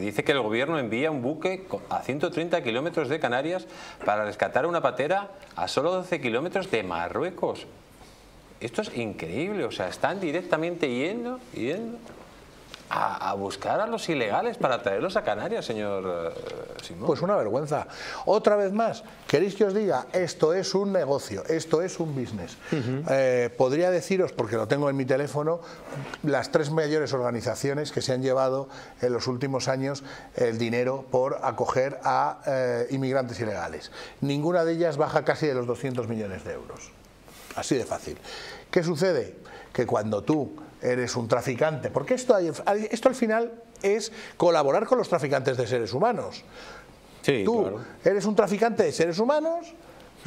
Dice que el gobierno envía un buque a 130 kilómetros de Canarias para rescatar una patera a solo 12 kilómetros de Marruecos. Esto es increíble, o sea, están directamente yendo, yendo a, buscar a los ilegales para traerlos a Canarias, señor eh, Simón. Pues una vergüenza. Otra vez más, ¿queréis que os diga? Esto es un negocio, esto es un business. Eh, podría deciros, porque lo tengo en mi teléfono, las tres mayores organizaciones que se han llevado en los últimos años el dinero por acoger a eh, inmigrantes ilegales. Ninguna de ellas baja casi de los 200 millones de euros. Así de fácil. ¿Qué sucede? Que cuando tú eres un traficante, porque esto, esto al final es colaborar con los traficantes de seres humanos. Tú eres un traficante de seres humanos,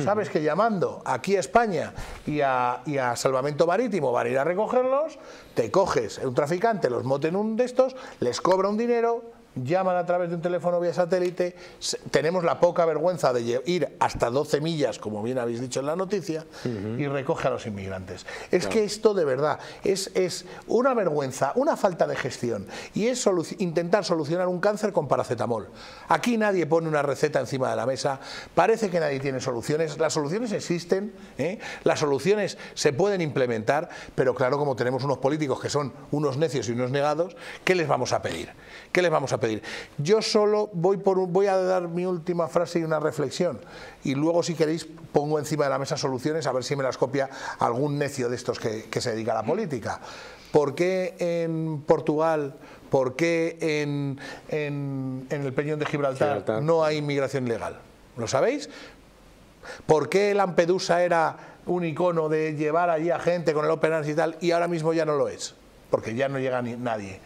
sabes que llamando aquí a España y a, y a, Salvamento Marítimo van a ir a recogerlos, te coges un traficante, los moten un de estos, les cobra un dinero, llaman a través de un teléfono vía satélite, tenemos la poca vergüenza de ir hasta 12 millas, como bien habéis dicho en la noticia, y recoge a los inmigrantes. Es que esto de verdad es, es, una vergüenza, una falta de gestión, y es intentar solucionar un cáncer con paracetamol. Aquí nadie pone una receta encima de la mesa, parece que nadie tiene soluciones, las soluciones existen, ¿eh? las soluciones se pueden implementar, pero claro, como tenemos unos políticos que son unos necios y unos negados, ¿qué les vamos a pedir? ¿Qué les vamos a pedir? Yo solo voy, por voy a dar mi última frase y una reflexión y luego si queréis pongo encima de la mesa soluciones a ver si me las copia algún necio de estos que, se dedica a la política. ¿Por qué en Portugal, por qué en, el Peñón de Gibraltar, no hay inmigración ilegal? ¿Lo sabéis? ¿Por qué Lampedusa era un icono de llevar allí a gente con el Open Arms y tal y ahora mismo ya no lo es? Porque ya no llega ni, nadie.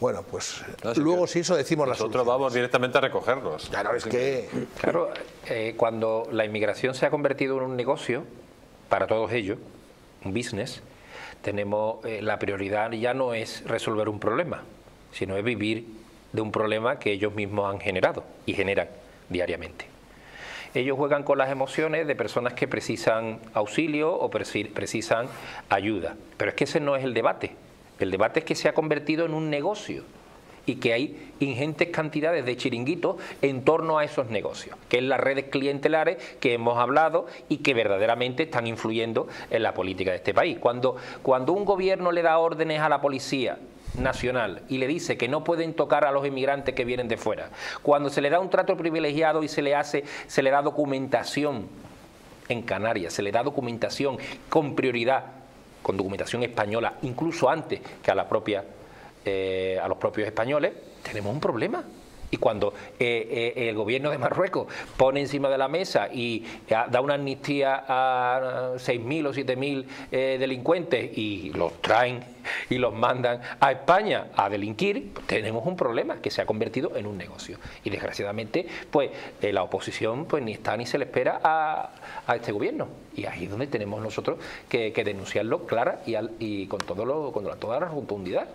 Bueno, pues luego si eso decimos Nosotros vamos directamente a recogerlos. Claro, es que... Claro, eh, cuando la inmigración se ha convertido en un negocio, para todos ellos, un business, tenemos eh, la prioridad ya no es resolver un problema, sino es vivir de un problema que ellos mismos han generado y generan diariamente. Ellos juegan con las emociones de personas que precisan auxilio o precisan ayuda, pero es que ese no es el debate. El debate es que se ha convertido en un negocio y que hay ingentes cantidades de chiringuitos en torno a esos negocios, que es las redes clientelares que hemos hablado y que verdaderamente están influyendo en la política de este país. Cuando, cuando un gobierno le da órdenes a la policía nacional y le dice que no pueden tocar a los inmigrantes que vienen de fuera, cuando se le da un trato privilegiado y se le hace, se le da documentación en Canarias, se le da documentación con prioridad con documentación española, incluso antes que a, la propia, eh, a los propios españoles, tenemos un problema. Y cuando eh, eh, el gobierno de Marruecos pone encima de la mesa y da una amnistía a 6.000 o 7.000 delincuentes y los traen y los mandan a España a delinquir, pues tenemos un problema que se ha convertido en un negocio. Y desgraciadamente, pues la oposición pues ni está ni se le espera a, este gobierno. Y ahí es donde tenemos nosotros que, denunciarlo clara y, y con, todo lo, con toda la rotundidad.